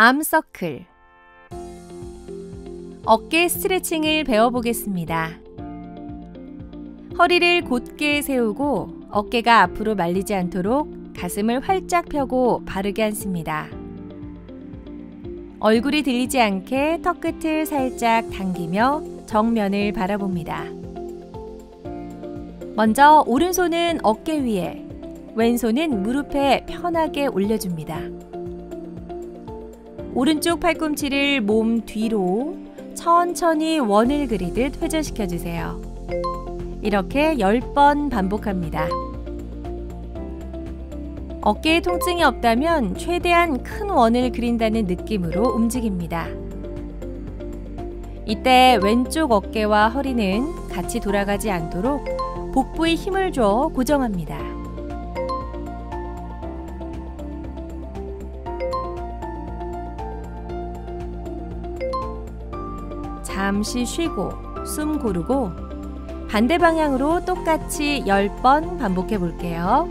암서클 어깨 스트레칭을 배워보겠습니다. 허리를 곧게 세우고 어깨가 앞으로 말리지 않도록 가슴을 활짝 펴고 바르게 앉습니다. 얼굴이 들리지 않게 턱 끝을 살짝 당기며 정면을 바라봅니다. 먼저 오른손은 어깨 위에, 왼손은 무릎에 편하게 올려줍니다. 오른쪽 팔꿈치를 몸 뒤로 천천히 원을 그리듯 회전시켜 주세요. 이렇게 10번 반복합니다. 어깨에 통증이 없다면 최대한 큰 원을 그린다는 느낌으로 움직입니다. 이때 왼쪽 어깨와 허리는 같이 돌아가지 않도록 복부에 힘을 줘 고정합니다. 잠시 쉬고 숨 고르고 반대 방향으로 똑같이 10번 반복해 볼게요.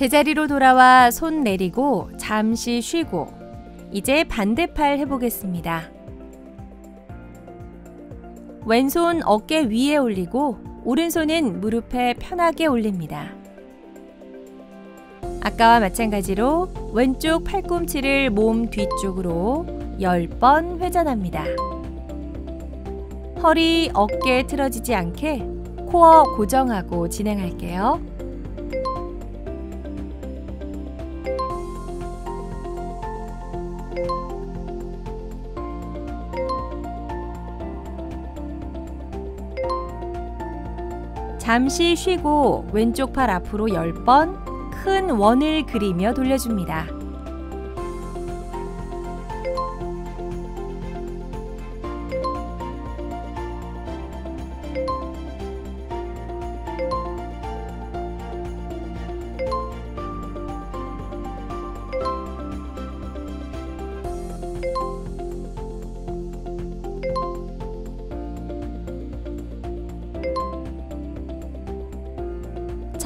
제자리로 돌아와 손 내리고 잠시 쉬고 이제 반대팔 해보겠습니다. 왼손 어깨 위에 올리고 오른손은 무릎에 편하게 올립니다. 아까와 마찬가지로 왼쪽 팔꿈치를 몸 뒤쪽으로 10번 회전합니다. 허리, 어깨 틀어지지 않게 코어 고정하고 진행할게요. 잠시 쉬고 왼쪽 팔 앞으로 10번 큰 원을 그리며 돌려줍니다.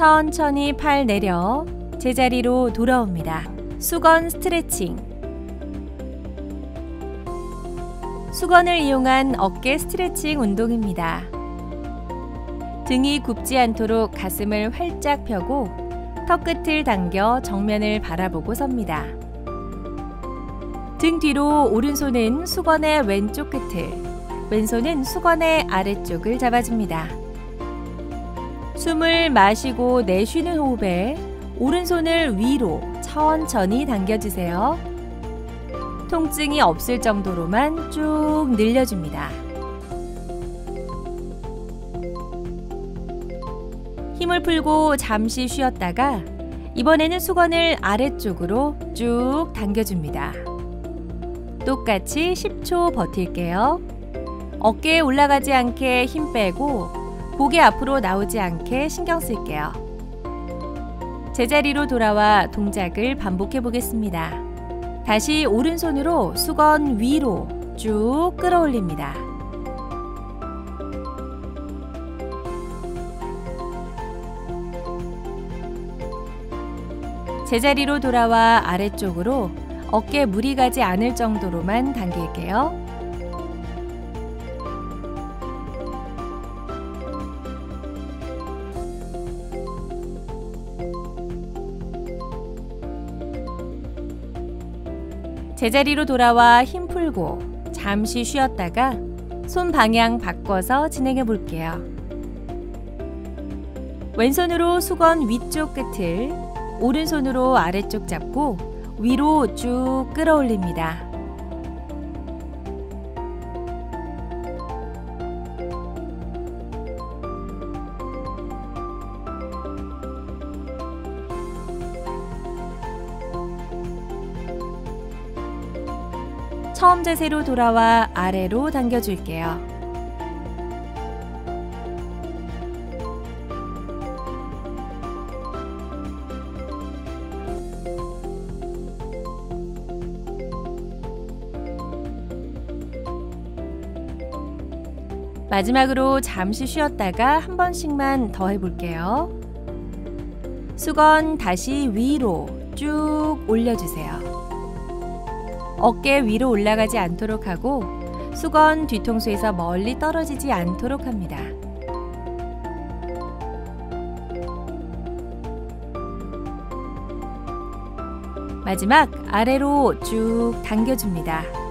천천히 팔 내려 제자리로 돌아옵니다. 수건 스트레칭. 수건을 이용한 어깨 스트레칭 운동입니다. 등이 굽지 않도록 가슴을 활짝 펴고 턱끝을 당겨 정면을 바라보고 섭니다. 등 뒤로 오른손은 수건의 왼쪽 끝을, 왼손은 수건의 아래쪽을 잡아줍니다. 숨을 마시고 내쉬는 호흡에 오른손을 위로 천천히 당겨주세요. 통증이 없을 정도로만 쭉 늘려줍니다. 힘을 풀고 잠시 쉬었다가 이번에는 수건을 아래쪽으로 쭉 당겨줍니다. 똑같이 10초 버틸게요. 어깨에 올라가지 않게 힘 빼고 고개 앞으로 나오지 않게 신경 쓸게요. 제자리로 돌아와 동작을 반복해 보겠습니다. 다시 오른손으로 수건 위로 쭉 끌어올립니다. 제자리로 돌아와 아래쪽으로 어깨 무리 가지 않을 정도로만 당길게요. 제자리로 돌아와 힘 풀고 잠시 쉬었다가 손 방향 바꿔서 진행해 볼게요. 왼손으로 수건 위쪽 끝을 오른손으로 아래쪽 잡고 위로 쭉 끌어올립니다. 처음 자세로 돌아와 아래로 당겨줄게요. 마지막으로 잠시 쉬었다가 한 번씩만 더 해볼게요. 수건 다시 위로 쭉 올려주세요. 어깨 위로 올라가지 않도록 하고 수건 뒤통수에서 멀리 떨어지지 않도록 합니다. 마지막 아래로 쭉 당겨줍니다.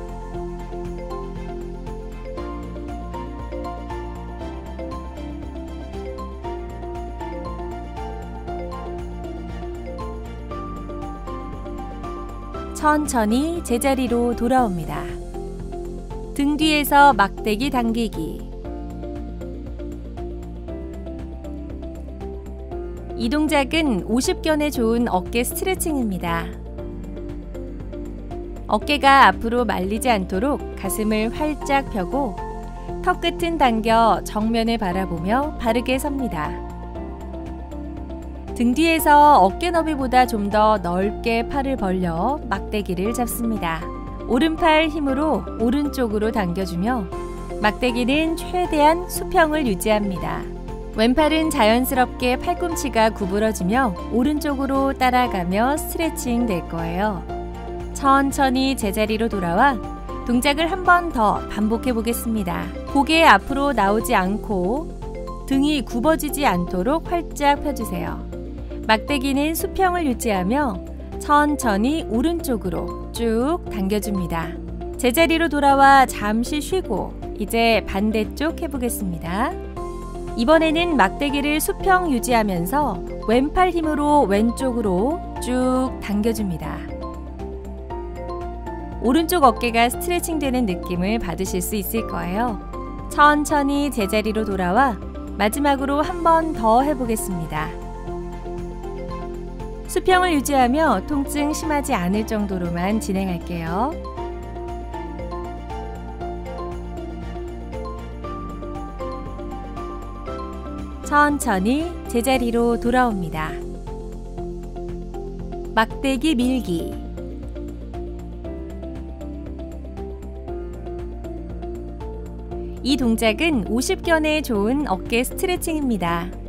천천히 제자리로 돌아옵니다. 등 뒤에서 막대기 당기기. 이 동작은 50견에 좋은 어깨 스트레칭입니다. 어깨가 앞으로 말리지 않도록 가슴을 활짝 펴고 턱 끝은 당겨 정면을 바라보며 바르게 섭니다. 등 뒤에서 어깨 너비보다 좀 더 넓게 팔을 벌려 막대기를 잡습니다. 오른팔 힘으로 오른쪽으로 당겨주며 막대기는 최대한 수평을 유지합니다. 왼팔은 자연스럽게 팔꿈치가 구부러지며 오른쪽으로 따라가며 스트레칭 될 거예요. 천천히 제자리로 돌아와 동작을 한 번 더 반복해 보겠습니다. 고개 앞으로 나오지 않고 등이 굽어지지 않도록 활짝 펴주세요. 막대기는 수평을 유지하며 천천히 오른쪽으로 쭉 당겨줍니다. 제자리로 돌아와 잠시 쉬고 이제 반대쪽 해보겠습니다. 이번에는 막대기를 수평 유지하면서 왼팔 힘으로 왼쪽으로 쭉 당겨줍니다. 오른쪽 어깨가 스트레칭 되는 느낌을 받으실 수 있을 거예요. 천천히 제자리로 돌아와 마지막으로 한 번 더 해보겠습니다. 수평을 유지하며 통증 심하지 않을 정도로만 진행할게요. 천천히 제자리로 돌아옵니다. 막대기 밀기 이 동작은 50견에 좋은 어깨 스트레칭입니다.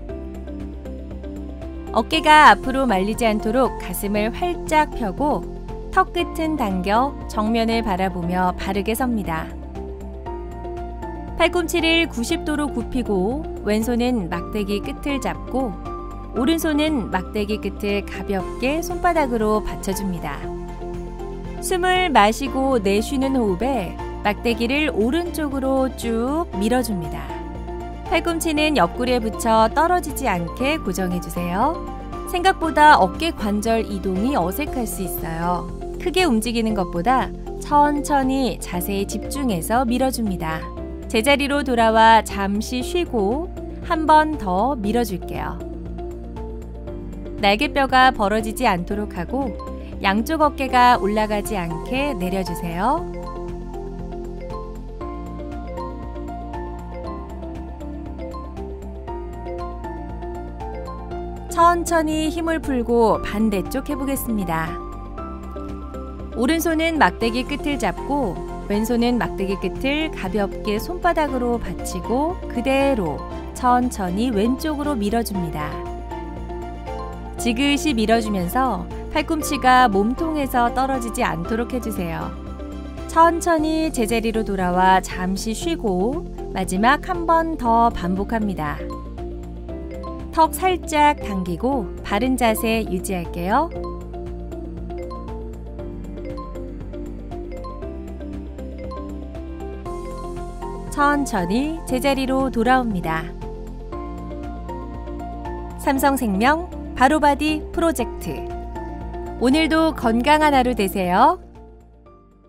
어깨가 앞으로 말리지 않도록 가슴을 활짝 펴고 턱 끝은 당겨 정면을 바라보며 바르게 섭니다. 팔꿈치를 90도로 굽히고 왼손은 막대기 끝을 잡고 오른손은 막대기 끝을 가볍게 손바닥으로 받쳐줍니다. 숨을 마시고 내쉬는 호흡에 막대기를 오른쪽으로 쭉 밀어줍니다. 팔꿈치는 옆구리에 붙여 떨어지지 않게 고정해주세요. 생각보다 어깨 관절 이동이 어색할 수 있어요. 크게 움직이는 것보다 천천히 자세히 집중해서 밀어줍니다. 제자리로 돌아와 잠시 쉬고 한 번 더 밀어줄게요. 날개뼈가 벌어지지 않도록 하고 양쪽 어깨가 올라가지 않게 내려주세요. 천천히 힘을 풀고 반대쪽 해보겠습니다. 오른손은 막대기 끝을 잡고 왼손은 막대기 끝을 가볍게 손바닥으로 받치고 그대로 천천히 왼쪽으로 밀어줍니다. 지그시 밀어주면서 팔꿈치가 몸통에서 떨어지지 않도록 해주세요. 천천히 제자리로 돌아와 잠시 쉬고 마지막 한 번 더 반복합니다. 턱 살짝 당기고 바른 자세 유지할게요. 천천히 제자리로 돌아옵니다. 삼성생명 바로바디 프로젝트 오늘도 건강한 하루 되세요.